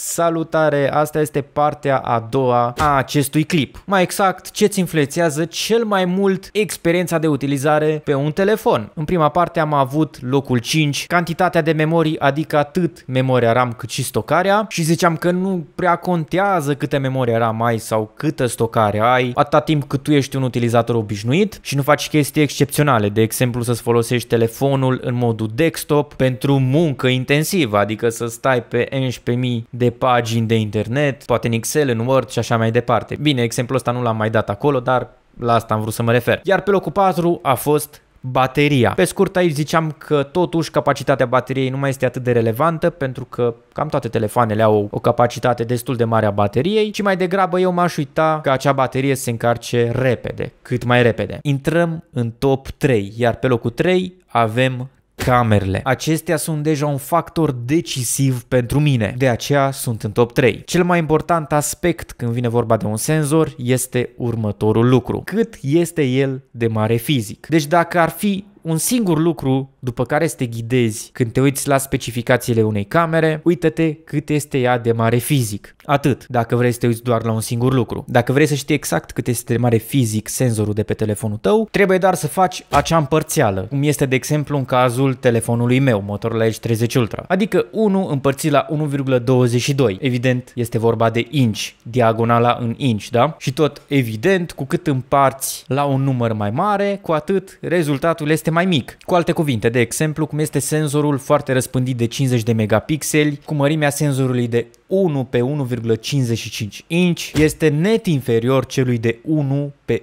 Salutare, asta este partea a doua a acestui clip. Mai exact, ce ți influențează cel mai mult experiența de utilizare pe un telefon. În prima parte am avut locul 5, cantitatea de memorii, adică atât memoria RAM cât și stocarea și ziceam că nu prea contează câte memorie RAM ai sau câtă stocare ai, atâta timp cât tu ești un utilizator obișnuit și nu faci chestii excepționale, de exemplu să-ți folosești telefonul în modul desktop pentru muncă intensivă, adică să stai pe 11.000 de de pagini de internet, poate în Excel, în Word și așa mai departe. Bine, exemplul ăsta nu l-am mai dat acolo, dar la asta am vrut să mă refer. Iar pe locul 4 a fost bateria. Pe scurt aici ziceam că totuși capacitatea bateriei nu mai este atât de relevantă pentru că cam toate telefoanele au o capacitate destul de mare a bateriei și mai degrabă eu m-aș uita ca acea baterie să se încarce repede, cât mai repede. Intrăm în top 3, iar pe locul 3 avem camerele. Acestea sunt deja un factor decisiv pentru mine, de aceea sunt în top 3. Cel mai important aspect când vine vorba de un senzor este următorul lucru. Cât este el de mare fizic? Deci dacă ar fi un singur lucru după care să te ghidezi când te uiți la specificațiile unei camere, uită-te cât este ea de mare fizic. Atât, dacă vrei să te uiți doar la un singur lucru. Dacă vrei să știi exact cât este de mare fizic senzorul de pe telefonul tău, trebuie doar să faci acea împărțeală, cum este de exemplu în cazul telefonului meu, Motorola Edge 30 Ultra. Adică 1 împărțit la 1,22. Evident, este vorba de inch, diagonala în inch, da? Și tot evident, cu cât împarți la un număr mai mare, cu atât rezultatul este mai mic. Cu alte cuvinte, de exemplu, cum este senzorul foarte răspândit de 50 de megapixeli, cu mărimea senzorului de 1 pe 1,55 inch este net inferior celui de 1 pe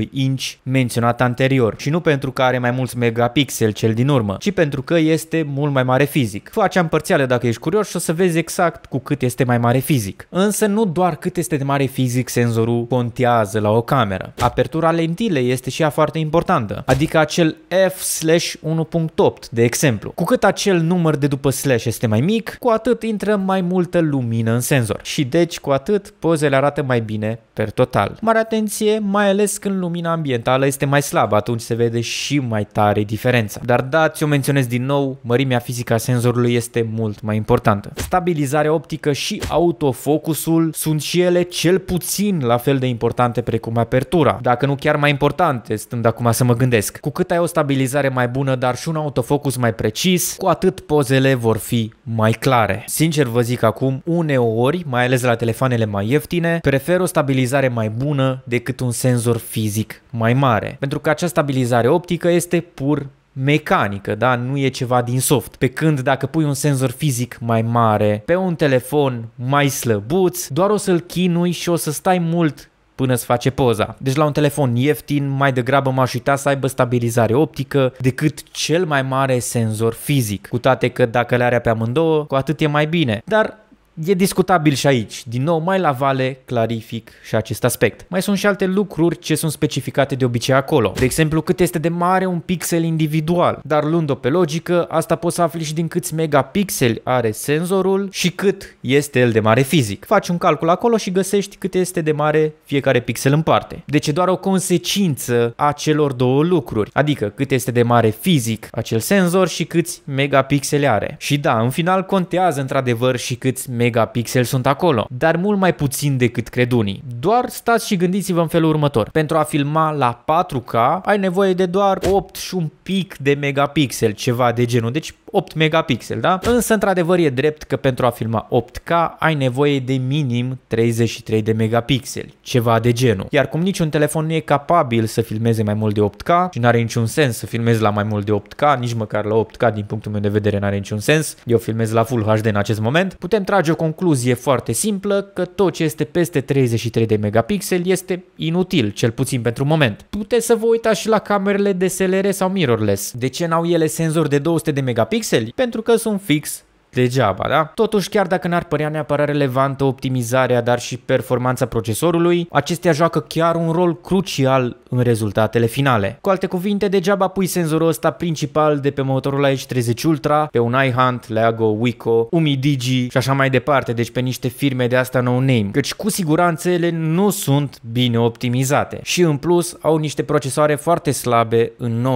1,22 inch menționat anterior și nu pentru că are mai mulți megapixeli cel din urmă, ci pentru că este mult mai mare fizic. Face împărțiale dacă ești curios și o să vezi exact cu cât este mai mare fizic. Însă nu doar cât este de mare fizic senzorul contează la o cameră. Apertura lentilei este și ea foarte importantă, adică acel f/1.8 de exemplu. Cu cât acel număr de după slash este mai mic, cu atât intră mai multă lumină în senzor și deci cu atât pozele arată mai bine per total. Mare atenție, mai ales când lumina ambientală este mai slabă, atunci se vede și mai tare diferența. Dar da, ți-o menționez din nou, mărimea fizică a senzorului este mult mai importantă. Stabilizarea optică și autofocusul sunt și ele cel puțin la fel de importante precum apertura, dacă nu chiar mai importante, stând acum să mă gândesc. Cu cât ai o stabilizare mai bună, dar și un autofocus mai precis, cu atât pozele vor fi mai clare. Sincer vă zic acum, uneori, mai ales la telefoanele mai ieftine, prefer o stabilizare mai bună decât un senzor fizic mai mare. Pentru că acea stabilizare optică este pur mecanică, da? Nu e ceva din soft. Pe când dacă pui un senzor fizic mai mare pe un telefon mai slăbuț, doar o să-l chinui și o să stai mult până să face poza. Deci la un telefon ieftin, mai degrabă m-aș uita să aibă stabilizare optică decât cel mai mare senzor fizic. Cu toate că dacă le are pe amândouă, cu atât e mai bine. Dar E discutabil și aici. Din nou, mai la vale clarific și acest aspect. Mai sunt și alte lucruri ce sunt specificate de obicei acolo. De exemplu, cât este de mare un pixel individual. Dar luând-o pe logică, asta poți să afli și din câți megapixeli are senzorul și cât este el de mare fizic. Faci un calcul acolo și găsești cât este de mare fiecare pixel în parte. Deci e doar o consecință a celor două lucruri. Adică cât este de mare fizic acel senzor și câți megapixeli are. Și da, în final contează într-adevăr și câți megapixeli megapixeli sunt acolo, dar mult mai puțin decât cred unii. Doar stați și gândiți-vă în felul următor. Pentru a filma la 4K ai nevoie de doar 8 și un pic de megapixel, ceva de genul. Deci 8 megapixel, da? Însă, într-adevăr, e drept că pentru a filma 8K ai nevoie de minim 33 de megapixeli, ceva de genul. Iar cum niciun telefon nu e capabil să filmeze mai mult de 8K și nu are niciun sens să filmezi la mai mult de 8K, nici măcar la 8K din punctul meu de vedere nu are niciun sens, eu filmez la Full HD în acest moment, putem trage o concluzie foarte simplă că tot ce este peste 33 de megapixeli este inutil, cel puțin pentru moment. Puteți să vă uitați și la camerele DSLR sau mirrorless. De ce n-au ele senzor de 200 de megapixeli? Pixeli, pentru că sunt fix degeaba, da? Totuși, chiar dacă n-ar părea neapărat relevantă optimizarea, dar și performanța procesorului, acestea joacă chiar un rol crucial în rezultatele finale. Cu alte cuvinte, degeaba pui senzorul ăsta principal de pe Motorola Edge 30 Ultra, pe un iHunt, Leago, Wiko, Umidigi și așa mai departe, deci pe niște firme de asta no-name, căci cu siguranță ele nu sunt bine optimizate și în plus au niște procesoare foarte slabe în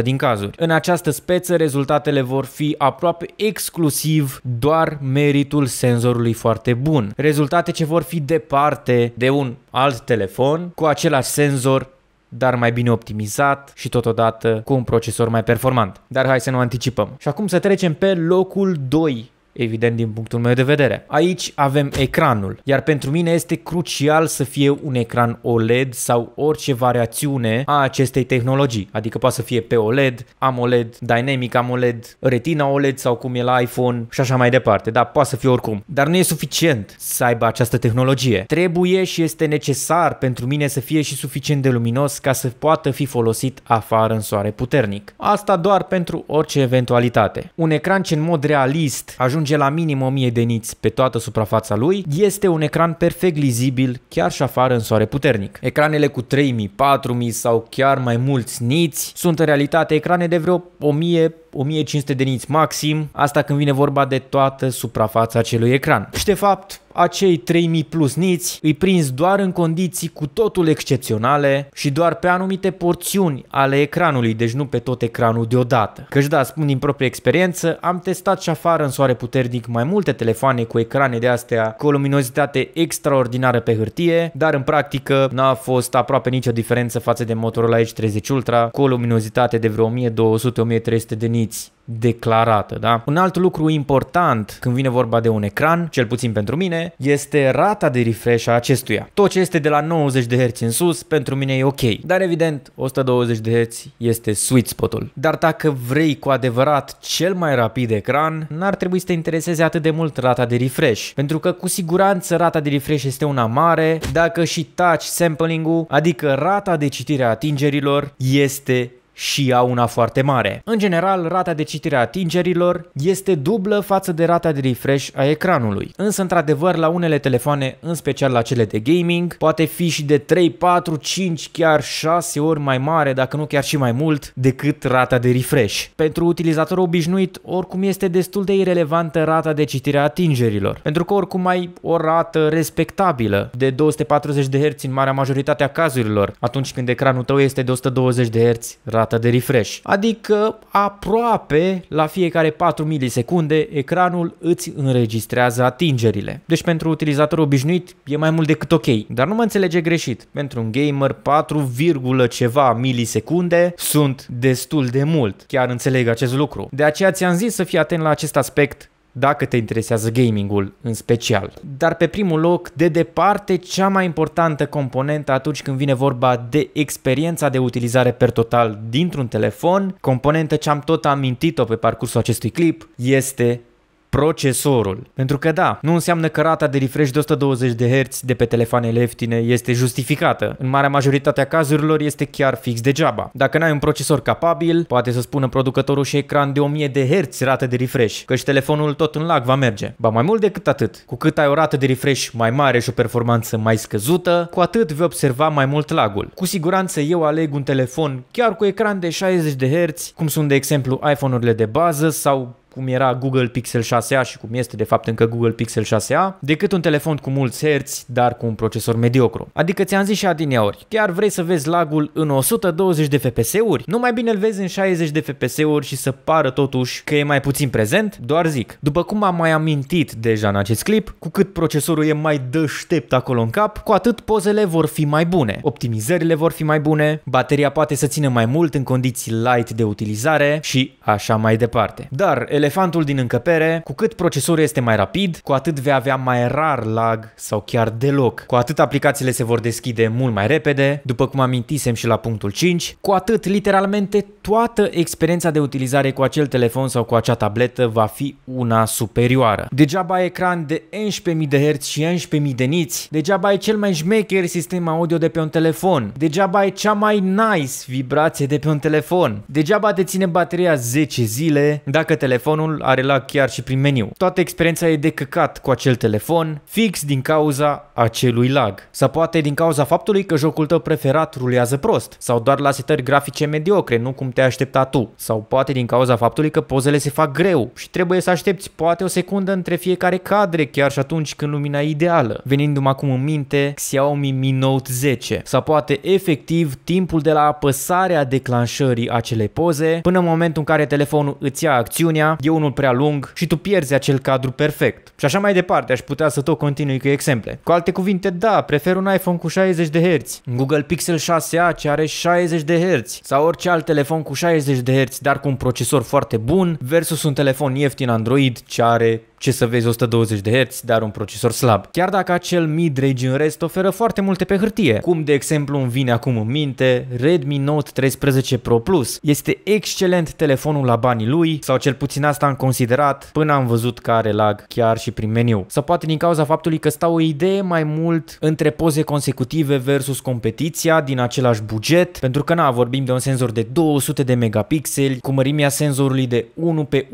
99% din cazuri. În această speță, rezultatele vor fi aproape exclusiv exclusiv doar meritul senzorului foarte bun. Rezultate ce vor fi departe de un alt telefon cu același senzor dar mai bine optimizat și totodată cu un procesor mai performant. Dar hai să nu anticipăm. Și acum să trecem pe locul 2 evident din punctul meu de vedere. Aici avem ecranul, iar pentru mine este crucial să fie un ecran OLED sau orice variațiune a acestei tehnologii, adică poate să fie pe OLED, AMOLED, Dynamic AMOLED, Retina OLED sau cum e la iPhone și așa mai departe, da, poate să fie oricum. Dar nu e suficient să aibă această tehnologie. Trebuie și este necesar pentru mine să fie și suficient de luminos ca să poată fi folosit afară în soare puternic. Asta doar pentru orice eventualitate. Un ecran ce în mod realist ajunge ajunge la minim 1000 de niți pe toată suprafața lui, este un ecran perfect lizibil chiar și afară în soare puternic. Ecranele cu 3000, 4000 sau chiar mai mulți niți sunt în realitate ecrane de vreo 1000 1500 de niți maxim, asta când vine vorba de toată suprafața acelui ecran. Și de fapt, acei 3000 plus niți îi prins doar în condiții cu totul excepționale și doar pe anumite porțiuni ale ecranului, deci nu pe tot ecranul deodată. Căci da, spun din proprie experiență, am testat și afară în soare puternic mai multe telefoane cu ecrane de astea cu o luminozitate extraordinară pe hârtie, dar în practică n-a fost aproape nicio diferență față de Motorola Edge 30 Ultra cu o luminozitate de vreo 1200-1300 de niți declarată. Da? Un alt lucru important când vine vorba de un ecran, cel puțin pentru mine, este rata de refresh a acestuia. Tot ce este de la 90 de Hz în sus, pentru mine e ok. Dar evident, 120 de Hz este sweet spot-ul. Dar dacă vrei cu adevărat cel mai rapid ecran, n-ar trebui să te intereseze atât de mult rata de refresh. Pentru că cu siguranță rata de refresh este una mare, dacă și touch sampling-ul, adică rata de citire a atingerilor, este și au una foarte mare. În general, rata de citire a atingerilor este dublă față de rata de refresh a ecranului. Însă, într-adevăr, la unele telefoane, în special la cele de gaming, poate fi și de 3, 4, 5, chiar 6 ori mai mare, dacă nu chiar și mai mult, decât rata de refresh. Pentru utilizatorul obișnuit, oricum este destul de irelevantă rata de citire a atingerilor, pentru că oricum ai o rată respectabilă de 240 de Hz în marea majoritate a cazurilor, atunci când ecranul tău este de 120 de Hz, rata de refresh. Adică aproape la fiecare 4 milisecunde ecranul îți înregistrează atingerile. Deci pentru utilizator obișnuit e mai mult decât ok. Dar nu mă înțelege greșit. Pentru un gamer 4, ceva milisecunde sunt destul de mult. Chiar înțeleg acest lucru. De aceea ți-am zis să fii atent la acest aspect dacă te interesează gamingul în special. Dar pe primul loc, de departe, cea mai importantă componentă atunci când vine vorba de experiența de utilizare per total dintr-un telefon, componentă ce am tot amintit-o pe parcursul acestui clip, este procesorul. Pentru că da, nu înseamnă că rata de refresh de 120 de Hz de pe telefoanele ieftine este justificată. În marea majoritate a cazurilor este chiar fix degeaba. Dacă n-ai un procesor capabil, poate să spună producătorul și ecran de 1000 de Hz rată de refresh, căci telefonul tot în lag va merge. Ba mai mult decât atât, cu cât ai o rată de refresh mai mare și o performanță mai scăzută, cu atât vei observa mai mult lagul. Cu siguranță eu aleg un telefon chiar cu ecran de 60 de Hz, cum sunt de exemplu iPhone-urile de bază sau cum era Google Pixel 6a și cum este de fapt încă Google Pixel 6a, decât un telefon cu mulți herți, dar cu un procesor mediocru. Adică ți-am zis și adineori, chiar vrei să vezi lagul în 120 de FPS-uri? Nu mai bine îl vezi în 60 de FPS-uri și să pară totuși că e mai puțin prezent? Doar zic. După cum am mai amintit deja în acest clip, cu cât procesorul e mai dăștept acolo în cap, cu atât pozele vor fi mai bune, optimizările vor fi mai bune, bateria poate să țină mai mult în condiții light de utilizare și așa mai departe. Dar elefantul din încăpere, cu cât procesorul este mai rapid, cu atât vei avea mai rar lag sau chiar deloc. Cu atât aplicațiile se vor deschide mult mai repede, după cum amintisem și la punctul 5, cu atât literalmente toată experiența de utilizare cu acel telefon sau cu acea tabletă va fi una superioară. Degeaba ai ecran de 11.000 de Hz și 11.000 de niți, degeaba ai cel mai șmecher sistem audio de pe un telefon, degeaba ai cea mai nice vibrație de pe un telefon, degeaba te ține bateria 10 zile dacă telefonul telefonul are lag chiar și prin meniu. Toată experiența e de căcat cu acel telefon, fix din cauza acelui lag. Sau poate din cauza faptului că jocul tău preferat rulează prost, sau doar la setări grafice mediocre, nu cum te aștepta tu. Sau poate din cauza faptului că pozele se fac greu și trebuie să aștepți poate o secundă între fiecare cadre, chiar și atunci când lumina e ideală. Venindu-mă acum în minte Xiaomi Mi Note 10. Sau poate efectiv timpul de la apăsarea declanșării acelei poze până în momentul în care telefonul îți ia acțiunea e unul prea lung și tu pierzi acel cadru perfect. Și așa mai departe, aș putea să tot continui cu exemple. Cu alte cuvinte, da, prefer un iPhone cu 60 de Hz, Google Pixel 6a ce are 60 de Hz sau orice alt telefon cu 60 de Hz, dar cu un procesor foarte bun versus un telefon ieftin Android ce are ce să vezi 120 de Hz, dar un procesor slab. Chiar dacă acel mid-range în rest oferă foarte multe pe hârtie, cum de exemplu îmi vine acum în minte Redmi Note 13 Pro Plus. Este excelent telefonul la banii lui, sau cel puțin asta am considerat până am văzut că are lag chiar și prin meniu. Sau poate din cauza faptului că stau o idee mai mult între poze consecutive versus competiția din același buget, pentru că na, vorbim de un senzor de 200 de megapixeli, cu mărimea senzorului de 1 pe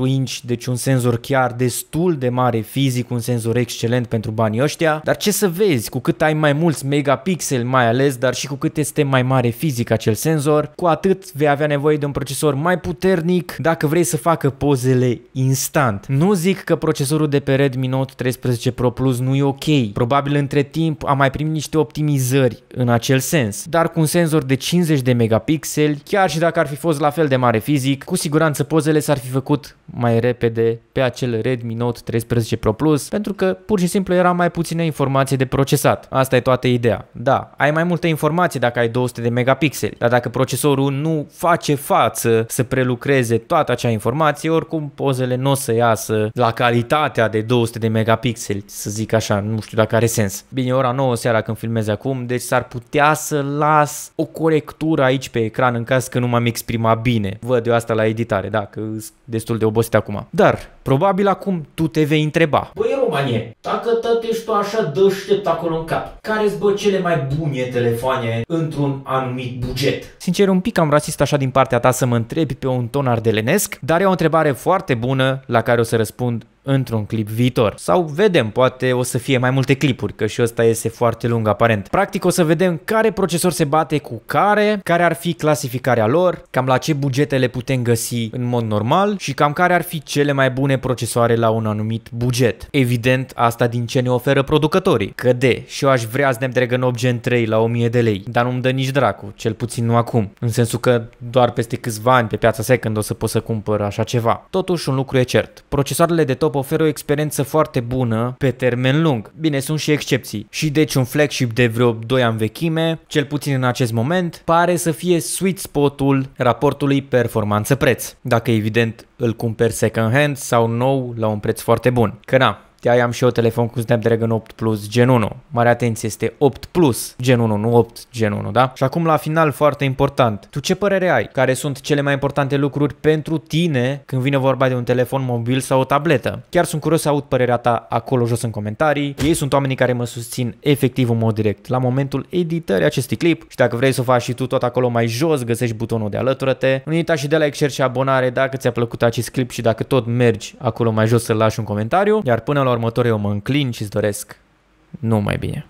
1,4 inch, deci un senzor chiar destul de mare fizic, un senzor excelent pentru banii ăștia, dar ce să vezi, cu cât ai mai mulți megapixeli mai ales, dar și cu cât este mai mare fizic acel senzor, cu atât vei avea nevoie de un procesor mai puternic dacă vrei să facă pozele instant. Nu zic că procesorul de pe Redmi Note 13 Pro Plus nu e ok, probabil între timp am mai primit niște optimizări în acel sens, dar cu un senzor de 50 de megapixeli, chiar și dacă ar fi fost la fel de mare fizic, cu siguranță pozele s-ar fi făcut mai repede pe acel acel Redmi Note 13 Pro Plus pentru că pur și simplu era mai puține informații de procesat. Asta e toată ideea. Da, ai mai multe informații dacă ai 200 de megapixeli, dar dacă procesorul nu face față să prelucreze toată acea informație, oricum pozele nu o să iasă la calitatea de 200 de megapixeli, să zic așa, nu știu dacă are sens. Bine, ora 9 seara când filmez acum, deci s-ar putea să las o corectură aici pe ecran în caz că nu m-am exprimat bine. Văd eu asta la editare, da, că destul de obosit acum. Dar, probabil acum tu te vei întreba. Băi Romanie, dacă tot ești tu așa dăștept acolo în cap, care sunt bă cele mai bune telefoane într-un anumit buget? Sincer, un pic cam rasist așa din partea ta să mă întrebi pe un ton ardelenesc, dar e o întrebare foarte bună la care o să răspund într-un clip viitor. Sau vedem, poate o să fie mai multe clipuri, că și ăsta este foarte lung aparent. Practic o să vedem care procesor se bate cu care, care ar fi clasificarea lor, cam la ce bugete le putem găsi în mod normal și cam care ar fi cele mai bune procesoare la un anumit buget. Evident, asta din ce ne oferă producătorii. Că de, și eu aș vrea Snapdragon 8 Gen 3 la 1000 de lei, dar nu-mi dă nici dracu, cel puțin nu acum. În sensul că doar peste câțiva ani pe piața second o să pot să cumpăr așa ceva. Totuși, un lucru e cert. Procesoarele de top oferă o experiență foarte bună pe termen lung. Bine, sunt și excepții. Și deci un flagship de vreo 2 ani vechime, cel puțin în acest moment, pare să fie sweet spotul raportului performanță-preț. Dacă evident îl cumperi second hand sau nou la un preț foarte bun. Că na, de aia am și eu telefon cu Snapdragon 8 Plus Gen 1. Mare atenție, este 8 Plus Gen 1, nu 8 Gen 1, da? Și acum la final, foarte important. Tu ce părere ai? Care sunt cele mai importante lucruri pentru tine când vine vorba de un telefon mobil sau o tabletă? Chiar sunt curios să aud părerea ta acolo jos în comentarii. Ei sunt oamenii care mă susțin efectiv în mod direct la momentul editării acestui clip și dacă vrei să o faci și tu tot acolo mai jos găsești butonul de alătură-te. Nu uita și de like, share și abonare dacă ți-a plăcut acest clip și dacă tot mergi acolo mai jos să lași un comentariu. Iar până la următor eu mă înclin și îți doresc numai bine.